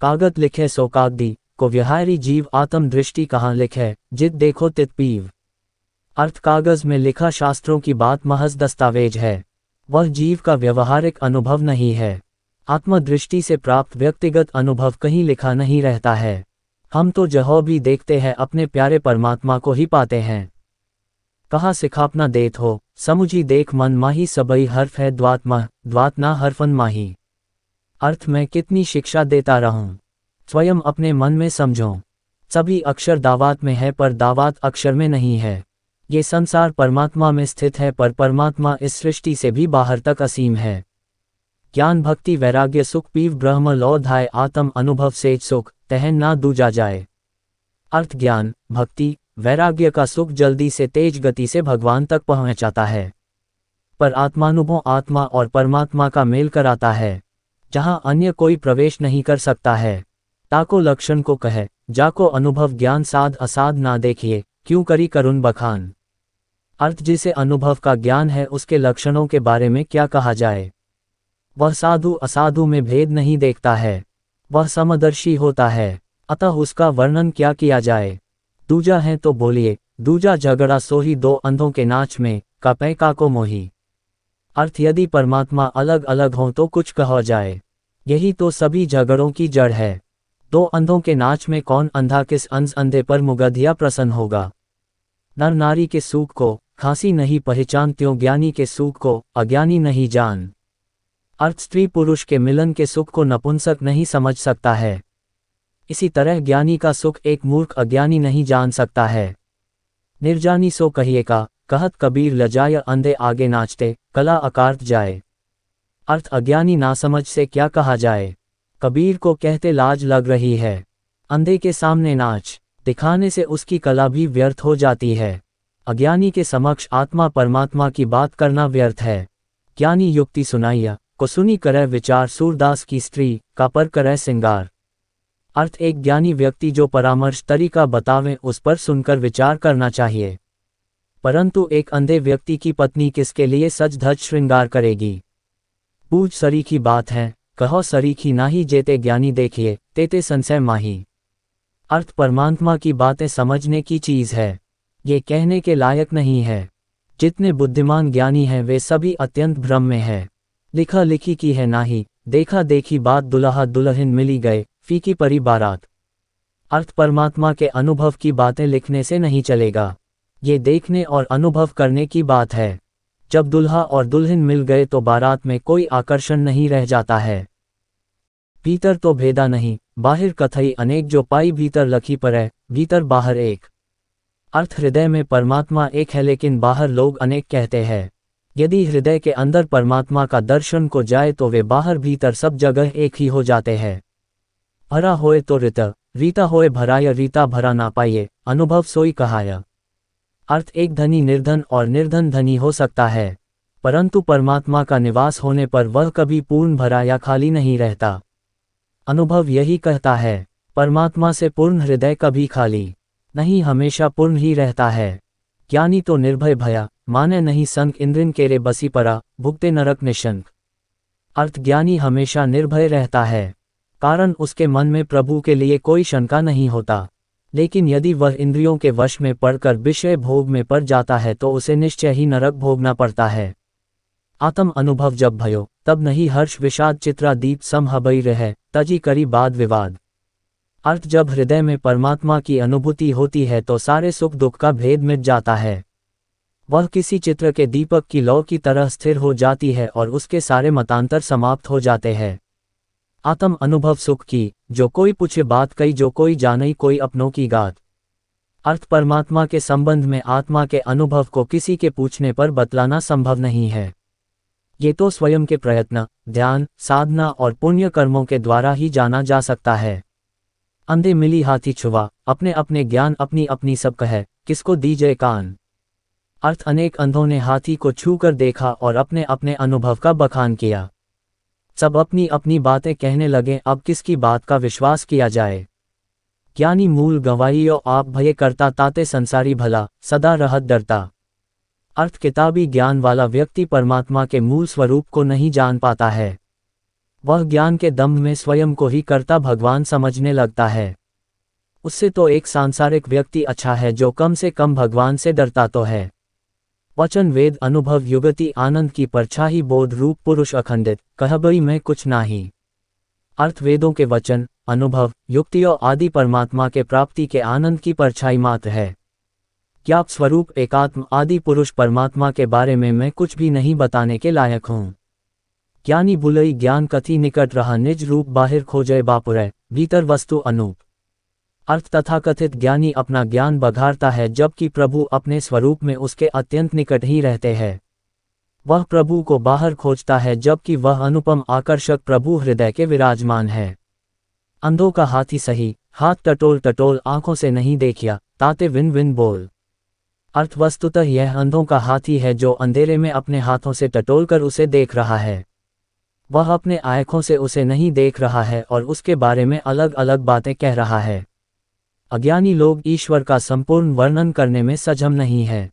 कागत लिखे सो कागदी को व्यहारी जीव आत्म दृष्टि कहाँ लिखे जित देखो तित पीव। अर्थ कागज़ में लिखा शास्त्रों की बात महज दस्तावेज़ है। वह जीव का व्यवहारिक अनुभव नहीं है। आत्मदृष्टि से प्राप्त व्यक्तिगत अनुभव कहीं लिखा नहीं रहता है। हम तो जहो भी देखते हैं, अपने प्यारे परमात्मा को ही पाते हैं। कहा सिखापना देत हो, समुझी देख मन माही सबई हर्फ है द्वात्मा, द्वातना हरफन माही। अर्थ में कितनी शिक्षा देता रहूँ? स्वयं अपने मन में समझो। सभी अक्षर दावात में है पर दावात अक्षर में नहीं है। ये संसार परमात्मा में स्थित है पर परमात्मा इस सृष्टि से भी बाहर तक असीम है। ज्ञान भक्ति वैराग्य सुख पीव ब्रह्म लौधाय आत्म अनुभव से सुख तहन ना दूजा जाए। अर्थ ज्ञान, भक्ति, वैराग्य का सुख जल्दी से तेज गति से भगवान तक पहुंचाता है। पर आत्मानुभव आत्मा और परमात्मा का मेल कराता है। जहाँ अन्य कोई प्रवेश नहीं कर सकता है। ताको लक्षण को कहे, जाको अनुभव ज्ञान साध असाध ना देखिए, क्यों करी करुण बखान? अर्थ जिसे अनुभव का ज्ञान है, उसके लक्षणों के बारे में क्या कहा जाए? वह साधु असाधु में भेद नहीं देखता है। वह समदर्शी होता है। अतः उसका वर्णन क्या किया जाए? दूजा है तो बोलिए, दूजा झगड़ा सोही दो अंधों के नाच में कपै का को मोही। अर्थ यदि परमात्मा अलग अलग हों तो कुछ कहा जाए। यही तो सभी झगड़ों की जड़ है। दो अंधों के नाच में कौन अंधा किस अंश अंधे पर मुगधिया प्रसन्न होगा? नर नारी के सूख को खांसी नहीं पहचान, त्यों ज्ञानी के सुख को अज्ञानी नहीं जान। अर्थ स्त्री पुरुष के मिलन के सुख को नपुंसक नहीं समझ सकता है। इसी तरह ज्ञानी का सुख एक मूर्ख अज्ञानी नहीं जान सकता है। निर्जानी सो कहिए का कहत कबीर लजाय अंधे आगे नाचते, कला अकार्थ जाए। अर्थ अज्ञानी नासमझ से क्या कहा जाए? कबीर को कहते लाज लग रही है। अंधे के सामने नाच, दिखाने से उसकी कला भी व्यर्थ हो जाती है। अज्ञानी के समक्ष आत्मा परमात्मा की बात करना व्यर्थ है। ज्ञानी युक्ति सुनाइया को सुनी करे विचार सूरदास की स्त्री का पर करे सिंगार। अर्थ एक ज्ञानी व्यक्ति जो परामर्श तरीका बतावे उस पर सुनकर विचार करना चाहिए। परंतु एक अंधे व्यक्ति की पत्नी किसके लिए सच धज श्रृंगार करेगी? पूज सरी की बात है, कहो सरीखी ना ही जेते ज्ञानी देखिए, तेते संशय माही। अर्थ परमात्मा की बातें समझने की चीज़ है। ये कहने के लायक नहीं है। जितने बुद्धिमान ज्ञानी हैं वे सभी अत्यंत भ्रम में है। लिखा लिखी की है नाही देखा देखी बात दुल्हा दुल्हन मिली गए, फीकी परी बारात। अर्थ परमात्मा के अनुभव की बातें लिखने से नहीं चलेगा। ये देखने और अनुभव करने की बात है। जब दुल्हा और दुल्हन मिल गए तो बारात में कोई आकर्षण नहीं रह जाता है। भीतर तो भेदा नहीं, बाहर कथई अनेक जो पाई भीतर लखी पर है, भीतर बाहर एक। अर्थ हृदय में परमात्मा एक है लेकिन बाहर लोग अनेक कहते हैं। यदि हृदय के अंदर परमात्मा का दर्शन को जाए तो वे बाहर भीतर सब जगह एक ही हो जाते हैं। भरा होए तो ऋत रीता होए भराय, रीता भरा ना पाइए, अनुभव सोई कहाया। अर्थ एक धनी निर्धन और निर्धन धनी हो सकता है। परंतु परमात्मा का निवास होने पर वह कभी पूर्ण भरा या खाली नहीं रहता। अनुभव यही कहता है, परमात्मा से पूर्ण हृदय कभी खाली नहीं, हमेशा पूर्ण ही रहता है। ज्ञानी तो निर्भय भया, माने नहीं संक इंद्रिन केरे बसी परा, भुगते नरक निशंक। अर्थ ज्ञानी हमेशा निर्भय रहता है, कारण उसके मन में प्रभु के लिए कोई शंका नहीं होता। लेकिन यदि वह इंद्रियों के वश में पड़कर विषय भोग में पड़ जाता है तो उसे निश्चय ही नरक भोगना पड़ता है। आत्म अनुभव जब भयो, तब नहीं हर्ष विषाद चित्रा दीप सम हबई रहे, तजी करी बाद विवाद। अर्थ जब हृदय में परमात्मा की अनुभूति होती है तो सारे सुख दुख का भेद मिट जाता है। वह किसी चित्र के दीपक की लौ की तरह स्थिर हो जाती है और उसके सारे मतांतर समाप्त हो जाते हैं। आत्म अनुभव सुख की, जो कोई पूछे बात कई जो कोई जाने कोई अपनों की गात। अर्थ परमात्मा के संबंध में आत्मा के अनुभव को किसी के पूछने पर बतलाना संभव नहीं है। ये तो स्वयं के प्रयत्न, ध्यान, साधना और पुण्य कर्मों के द्वारा ही जाना जा सकता है। अंधे मिली हाथी छुआ, अपने अपने ज्ञान अपनी अपनी सब कहे, किसको दीजय कान? अर्थ अनेक अंधों ने हाथी को छू कर देखा और अपने अपने अनुभव का बखान किया। सब अपनी अपनी बातें कहने लगे, अब किसकी बात का विश्वास किया जाए? ज्ञानी मूल गवाही और आप भय करता ताते संसारी भला, सदा रहत डरता। अर्थ किताबी ज्ञान वाला व्यक्ति परमात्मा के मूल स्वरूप को नहीं जान पाता है। वह ज्ञान के दम्भ में स्वयं को ही करता भगवान समझने लगता है। उससे तो एक सांसारिक व्यक्ति अच्छा है, जो कम से कम भगवान से डरता तो है। वचन वेद अनुभव युगति आनंद की परछाही बोध रूप पुरुष अखंडित, कहबई में कुछ नाही। अर्थ वेदों के वचन, अनुभव युक्तियों आदि परमात्मा के प्राप्ति के आनंद की परछाई मात्र है। क्या स्वरूप एकात्म आदि पुरुष परमात्मा के बारे में मैं कुछ भी नहीं बताने के लायक हूँ। ज्ञानी बुलई ज्ञान कथी निकट रहा निज रूप बाहिर खोजय बापुर भीतर वस्तु अनूप। अर्थ तथाकथित ज्ञानी अपना ज्ञान बघारता है जबकि प्रभु अपने स्वरूप में उसके अत्यंत निकट ही रहते हैं। वह प्रभु को बाहर खोजता है जबकि वह अनुपम आकर्षक प्रभु हृदय के विराजमान है। अंधों का हाथी सही, हाथ टटोल टटोल आँखों से नहीं देखिया, ताते विन विन बोल। अर्थ वस्तुतः यह अंधों का हाथी है जो अंधेरे में अपने हाथों से टटोल कर उसे देख रहा है। वह अपने आँखों से उसे नहीं देख रहा है और उसके बारे में अलग अलग बातें कह रहा है। अज्ञानी लोग ईश्वर का संपूर्ण वर्णन करने में सजम नहीं है।